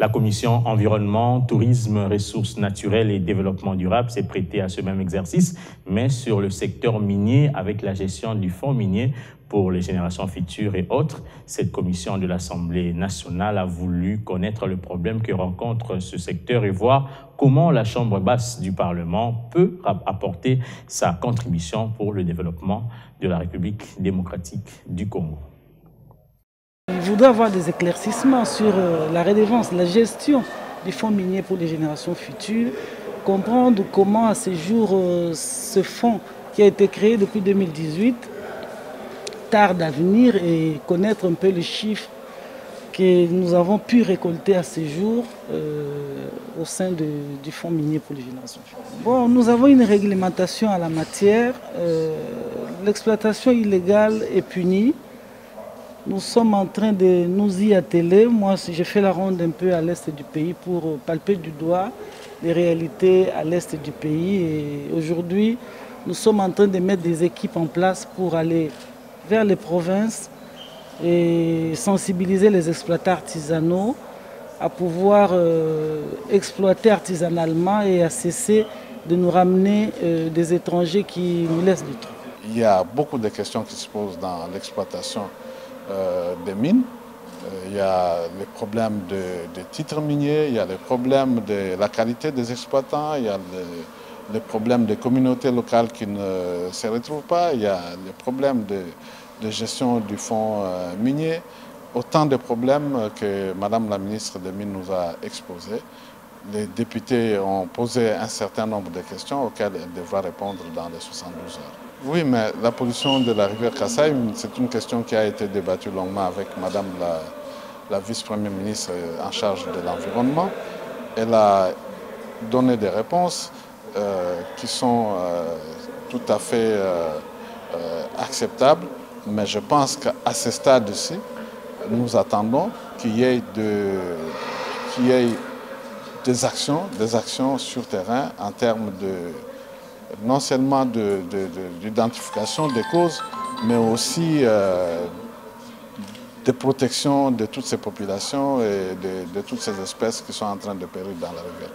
La commission environnement, tourisme, ressources naturelles et développement durable s'est prêtée à ce même exercice, mais sur le secteur minier avec la gestion du fonds minier pour les générations futures et autres. Cette commission de l'Assemblée nationale a voulu connaître le problème que rencontre ce secteur et voir comment la Chambre basse du Parlement peut apporter sa contribution pour le développement de la République démocratique du Congo. Je voudrais avoir des éclaircissements sur euh, la redevance, la gestion des fonds miniers pour les générations futures, comprendre comment à ce jour euh, ce fonds qui a été créé depuis 2018 tarde à venir et connaître un peu les chiffres que nous avons pu récolter à ce jour euh, au sein du Fonds minier pour les générations Bon, nous avons une réglementation à la matière. L'exploitation illégale est punie. Nous sommes en train de nous y atteler. Moi, j'ai fait la ronde un peu à l'est du pays pour palper du doigt les réalités à l'est du pays. Et aujourd'hui, nous sommes en train de mettre des équipes en place pour aller vers les provinces et sensibiliser les exploitants artisanaux à pouvoir euh, exploiter artisanalement et à cesser de nous ramener euh, des étrangers qui nous laissent du temps. Il y a beaucoup de questions qui se posent dans l'exploitation des mines. il y a les problèmes de, titres miniers, il y a les problèmes de la qualité des exploitants, il y a les problèmes des communautés locales qui ne se retrouvent pas, il y a les problèmes de, de gestion du fonds euh, minier, autant de problèmes que Madame la ministre des Mines nous a exposés. Les députés ont posé un certain nombre de questions auxquelles elle devra répondre dans les 72 heures. Oui, mais la pollution de la rivière Kassai, c'est une question qui a été débattue longuement avec Madame la, vice-première ministre en charge de l'environnement. Elle a donné des réponses euh, qui sont euh, tout à fait acceptables. Mais je pense qu'à ce stade-ci, nous attendons qu'il y, ait des actions, des actions sur terrain en termes de non seulement d'identification des causes, mais aussi euh, de protection de toutes ces populations et de, de toutes ces espèces qui sont en train de périr dans la rivière.